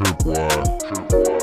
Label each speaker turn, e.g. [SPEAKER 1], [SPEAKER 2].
[SPEAKER 1] Tripwire. Tripwire.